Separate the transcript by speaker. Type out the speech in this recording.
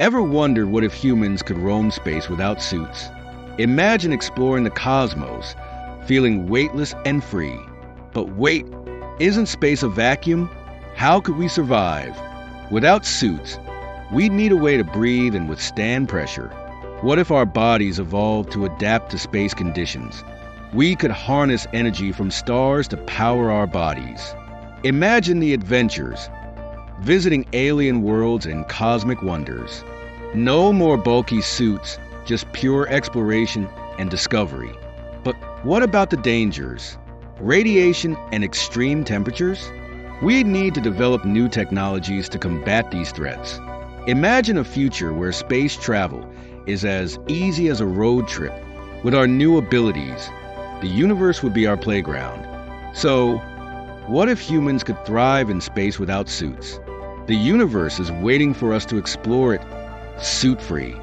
Speaker 1: Ever wondered what if humans could roam space without suits? Imagine exploring the cosmos, feeling weightless and free. But wait, isn't space a vacuum? How could we survive? Without suits, we'd need a way to breathe and withstand pressure. What if our bodies evolved to adapt to space conditions? We could harness energy from stars to power our bodies. Imagine the adventures, visiting alien worlds and cosmic wonders. No more bulky suits, just pure exploration and discovery. But what about the dangers? Radiation and extreme temperatures? We need to develop new technologies to combat these threats. Imagine a future where space travel is as easy as a road trip. With our new abilities, the universe would be our playground. So, what if humans could thrive in space without suits? The universe is waiting for us to explore it suit free.